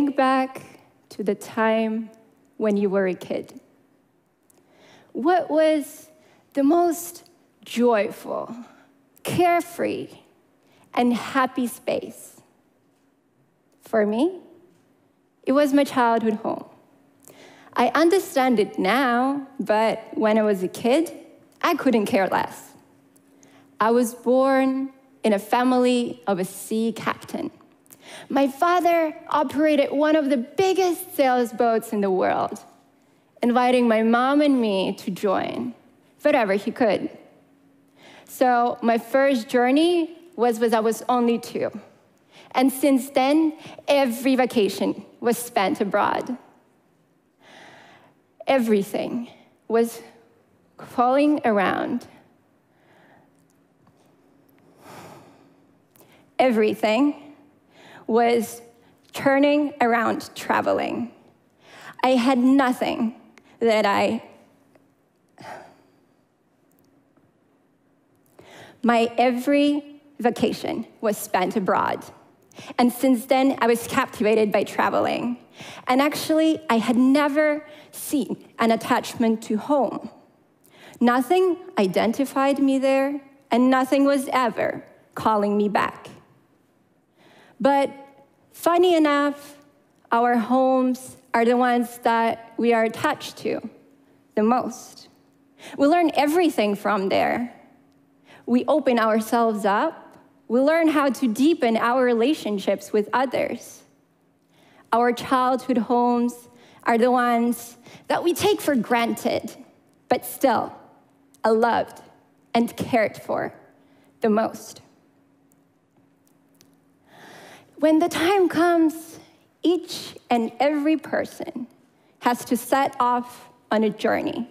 think back to the time when you were a kid. What was the most joyful, carefree, and happy space? For me, it was my childhood home. I understand it now, but when I was a kid, I couldn't care less. I was born in a family of a sea captain. My father operated one of the biggest sales boats in the world, inviting my mom and me to join whatever he could. So my first journey was when I was only two. And since then, every vacation was spent abroad. Everything was falling around. Everything was turning around traveling. I had nothing that I My every vacation was spent abroad. And since then, I was captivated by traveling. And actually, I had never seen an attachment to home. Nothing identified me there, and nothing was ever calling me back. But funny enough, our homes are the ones that we are attached to the most. We learn everything from there. We open ourselves up. We learn how to deepen our relationships with others. Our childhood homes are the ones that we take for granted, but still are loved and cared for the most. When the time comes, each and every person has to set off on a journey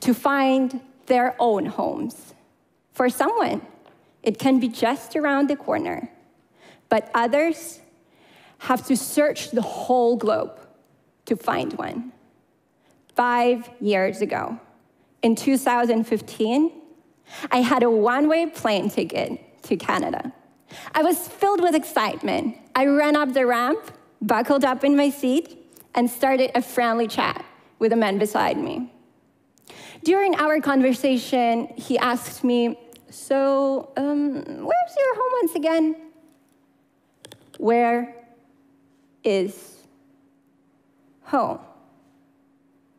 to find their own homes. For someone, it can be just around the corner, but others have to search the whole globe to find one. Five years ago, in 2015, I had a one way plane ticket to Canada. I was filled with excitement. I ran up the ramp, buckled up in my seat, and started a friendly chat with a man beside me. During our conversation, he asked me, So, um, where's your home once again? Where is home?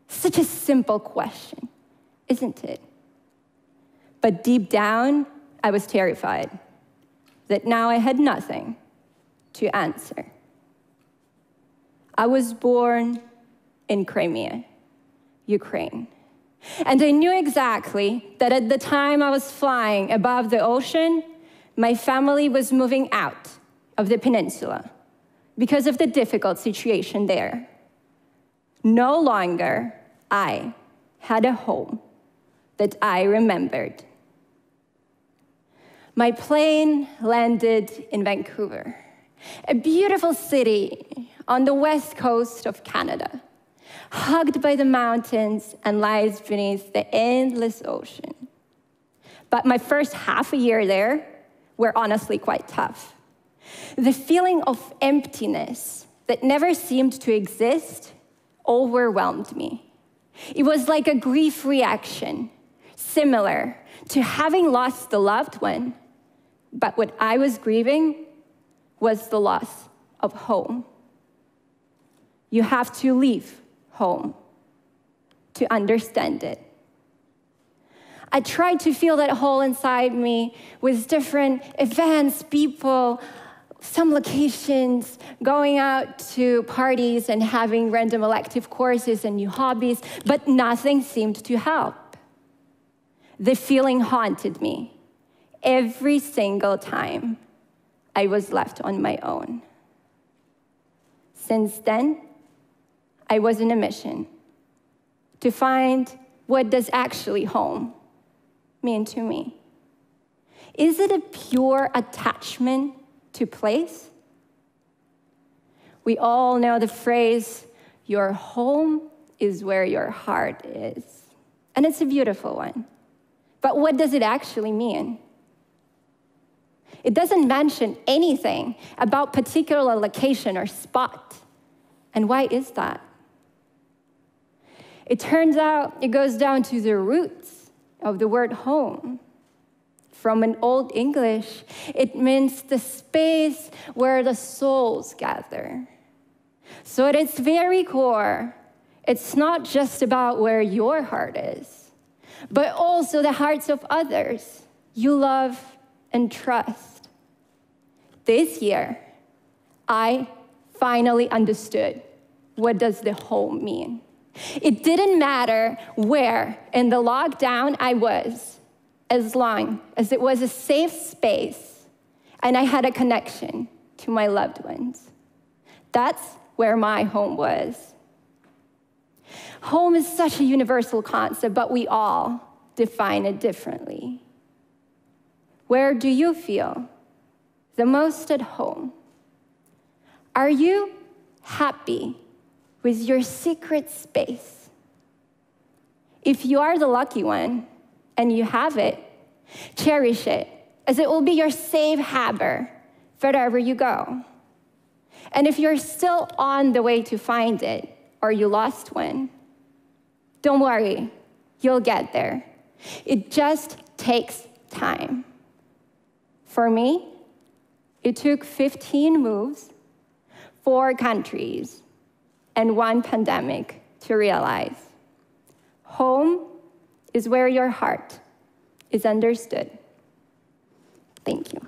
Such a simple question, isn't it? But deep down, I was terrified that now I had nothing to answer. I was born in Crimea, Ukraine. And I knew exactly that at the time I was flying above the ocean, my family was moving out of the peninsula because of the difficult situation there. No longer I had a home that I remembered. My plane landed in Vancouver, a beautiful city on the west coast of Canada, hugged by the mountains and lies beneath the endless ocean. But my first half a year there were honestly quite tough. The feeling of emptiness that never seemed to exist overwhelmed me. It was like a grief reaction, similar to having lost the loved one. But what I was grieving was the loss of home. You have to leave home to understand it. I tried to fill that hole inside me with different events, people, some locations, going out to parties and having random elective courses and new hobbies, but nothing seemed to help. The feeling haunted me every single time I was left on my own. Since then, I was in a mission to find what does actually home mean to me. Is it a pure attachment to place? We all know the phrase, your home is where your heart is. And it's a beautiful one. But what does it actually mean? It doesn't mention anything about particular location or spot. And why is that? It turns out it goes down to the roots of the word home. From an Old English, it means the space where the souls gather. So, at its very core, it's not just about where your heart is, but also the hearts of others you love and trust. This year, I finally understood what does the home mean. It didn't matter where in the lockdown I was, as long as it was a safe space and I had a connection to my loved ones. That's where my home was. Home is such a universal concept, but we all define it differently. Where do you feel the most at home? Are you happy with your secret space? If you are the lucky one and you have it, cherish it, as it will be your safe harbor wherever you go. And if you're still on the way to find it, or you lost one, don't worry, you'll get there. It just takes time. For me, it took 15 moves, four countries, and one pandemic to realize home is where your heart is understood. Thank you.